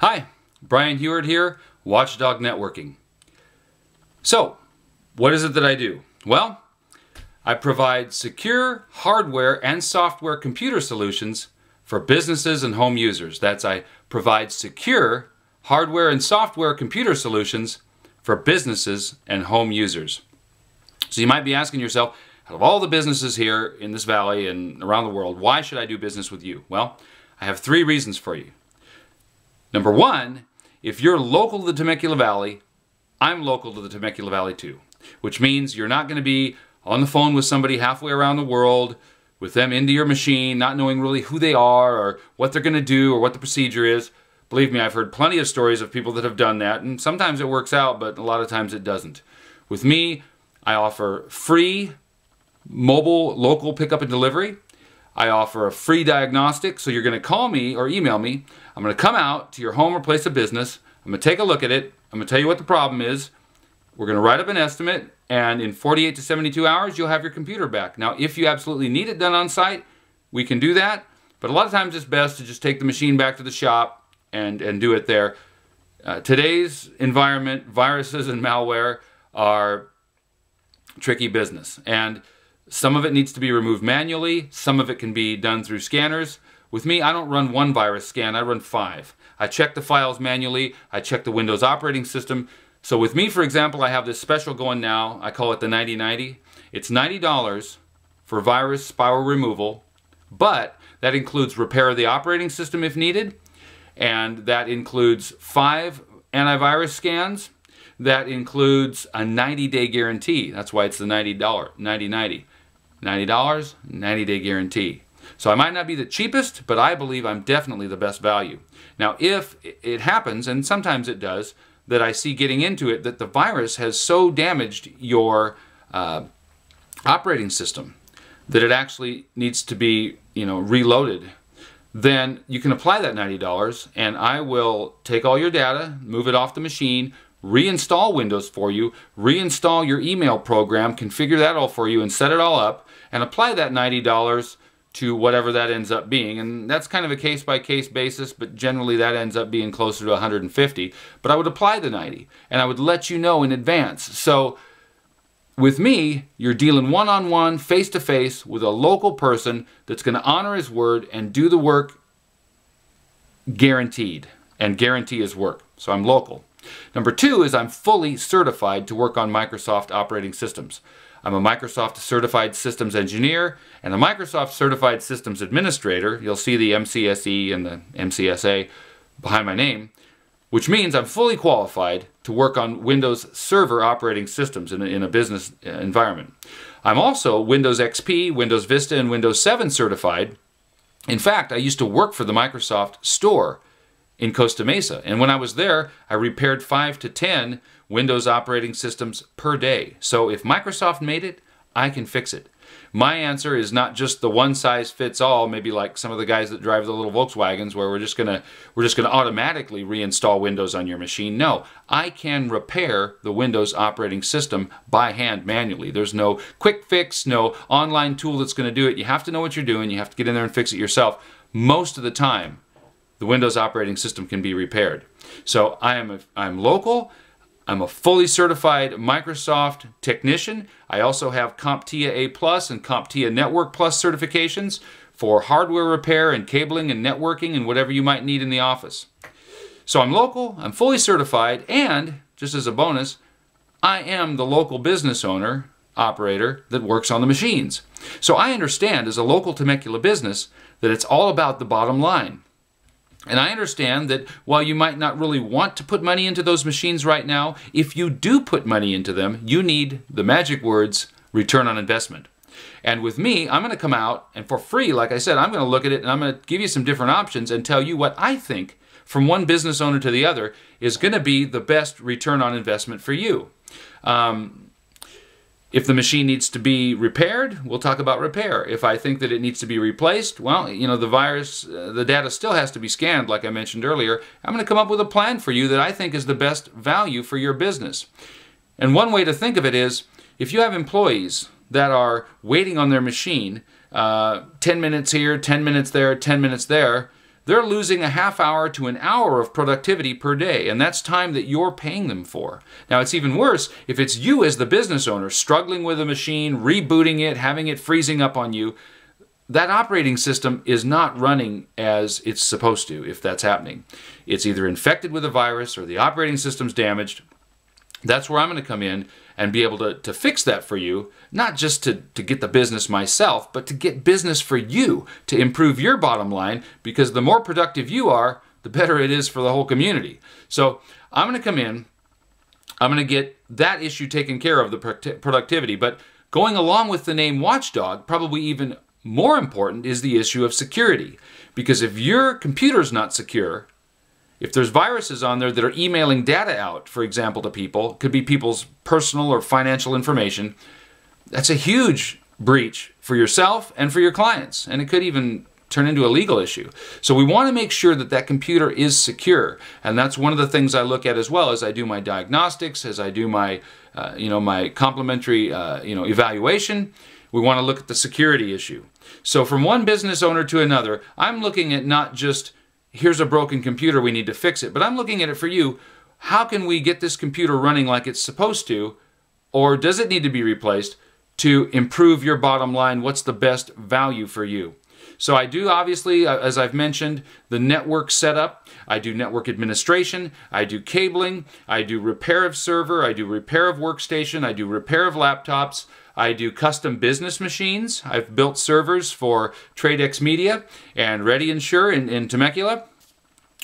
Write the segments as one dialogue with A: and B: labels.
A: Hi, Brian Huard here, Watchdog Networking. So, what is it that I do? Well, I provide secure hardware and software computer solutions for businesses and home users. That's I provide secure hardware and software computer solutions for businesses and home users. So you might be asking yourself, out of all the businesses here in this valley and around the world, why should I do business with you? Well, I have three reasons for you. Number one, if you're local to the Temecula Valley, I'm local to the Temecula Valley too, which means you're not going to be on the phone with somebody halfway around the world with them into your machine, not knowing really who they are or what they're going to do or what the procedure is. Believe me, I've heard plenty of stories of people that have done that, and sometimes it works out, but a lot of times it doesn't. With me, I offer free mobile local pickup and delivery. I offer a free diagnostic, so you're going to call me or email me. I'm going to come out to your home or place of business. I'm going to take a look at it. I'm going to tell you what the problem is. We're going to write up an estimate, and in 48 to 72 hours, you'll have your computer back. Now, if you absolutely need it done on site, we can do that. But a lot of times it's best to just take the machine back to the shop and, and do it there. Uh, today's environment, viruses and malware are tricky business. And some of it needs to be removed manually. Some of it can be done through scanners. With me, I don't run one virus scan, I run five. I check the files manually. I check the Windows operating system. So with me, for example, I have this special going now. I call it the 9090. It's $90 for virus spyware removal, but that includes repair of the operating system if needed, and that includes five antivirus scans. That includes a 90-day guarantee. That's why it's the $90, 9090. $90, 90 day guarantee. So I might not be the cheapest, but I believe I'm definitely the best value. Now, if it happens, and sometimes it does, that I see getting into it that the virus has so damaged your uh, operating system that it actually needs to be, you know, reloaded, then you can apply that $90 and I will take all your data, move it off the machine, reinstall Windows for you, reinstall your email program, configure that all for you and set it all up and apply that $90 to whatever that ends up being. And that's kind of a case by case basis, but generally that ends up being closer to 150. But I would apply the 90 and I would let you know in advance. So with me, you're dealing one on one, face to face with a local person that's going to honor his word and do the work guaranteed and guarantee his work. So I'm local. Number two is I'm fully certified to work on Microsoft operating systems. I'm a Microsoft Certified Systems Engineer and a Microsoft Certified Systems Administrator. You'll see the MCSE and the MCSA behind my name, which means I'm fully qualified to work on Windows Server operating systems in a, in a business environment. I'm also Windows XP, Windows Vista, and Windows 7 certified. In fact, I used to work for the Microsoft Store in Costa Mesa. And when I was there, I repaired 5 to 10 Windows operating systems per day. So if Microsoft made it, I can fix it. My answer is not just the one size fits all, maybe like some of the guys that drive the little Volkswagens where we're just gonna we're just gonna automatically reinstall Windows on your machine. No, I can repair the Windows operating system by hand manually. There's no quick fix, no online tool that's gonna do it. You have to know what you're doing, you have to get in there and fix it yourself. Most of the time, the Windows operating system can be repaired. So I am a, I'm local. I'm a fully certified Microsoft technician. I also have CompTIA A Plus and CompTIA Network Plus certifications for hardware repair and cabling and networking and whatever you might need in the office. So I'm local, I'm fully certified, and just as a bonus, I am the local business owner, operator that works on the machines. So I understand as a local Temecula business that it's all about the bottom line. And I understand that while you might not really want to put money into those machines right now, if you do put money into them, you need the magic words return on investment. And with me, I'm going to come out and for free, like I said, I'm going to look at it and I'm going to give you some different options and tell you what I think from one business owner to the other is going to be the best return on investment for you. Um, if the machine needs to be repaired, we'll talk about repair. If I think that it needs to be replaced, well, you know, the virus, uh, the data still has to be scanned, like I mentioned earlier. I'm going to come up with a plan for you that I think is the best value for your business. And one way to think of it is, if you have employees that are waiting on their machine, uh, 10 minutes here, 10 minutes there, 10 minutes there, they're losing a half hour to an hour of productivity per day, and that's time that you're paying them for. Now, it's even worse if it's you as the business owner struggling with a machine, rebooting it, having it freezing up on you. That operating system is not running as it's supposed to if that's happening. It's either infected with a virus or the operating system's damaged. That's where I'm going to come in and be able to, to fix that for you, not just to, to get the business myself, but to get business for you, to improve your bottom line, because the more productive you are, the better it is for the whole community. So I'm going to come in, I'm going to get that issue taken care of, the productivity, but going along with the name Watchdog, probably even more important is the issue of security. Because if your computer's not secure, if there's viruses on there that are emailing data out, for example, to people, could be people's personal or financial information, that's a huge breach for yourself and for your clients. And it could even turn into a legal issue. So we want to make sure that that computer is secure. And that's one of the things I look at as well as I do my diagnostics, as I do my, uh, you know, my complimentary, uh, you know, evaluation. We want to look at the security issue. So from one business owner to another, I'm looking at not just here's a broken computer, we need to fix it. But I'm looking at it for you. How can we get this computer running like it's supposed to? Or does it need to be replaced to improve your bottom line? What's the best value for you? So I do obviously, uh, as I've mentioned, the network setup. I do network administration. I do cabling. I do repair of server. I do repair of workstation. I do repair of laptops. I do custom business machines. I've built servers for Tradex Media and Ready Insure in, in Temecula.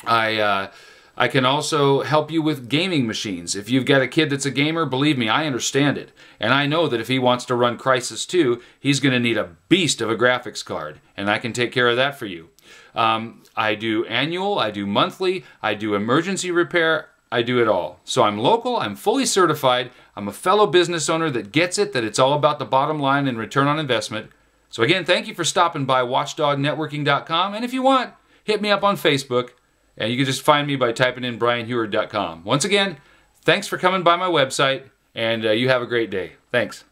A: I, uh, I can also help you with gaming machines. If you've got a kid that's a gamer, believe me, I understand it. And I know that if he wants to run Crysis 2, he's going to need a beast of a graphics card. And I can take care of that for you. Um, I do annual, I do monthly, I do emergency repair, I do it all. So I'm local, I'm fully certified, I'm a fellow business owner that gets it, that it's all about the bottom line and return on investment. So again, thank you for stopping by watchdognetworking.com. And if you want, hit me up on Facebook. And you can just find me by typing in brianhuard.com. Once again, thanks for coming by my website, and uh, you have a great day. Thanks.